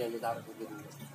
जय जयकार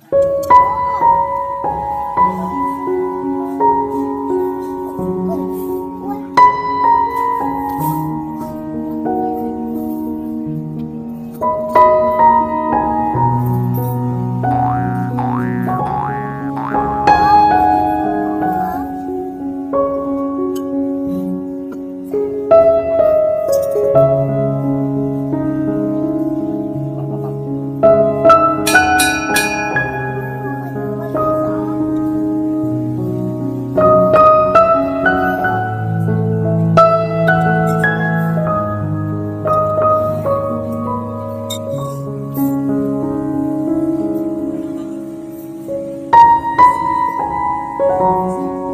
嗯。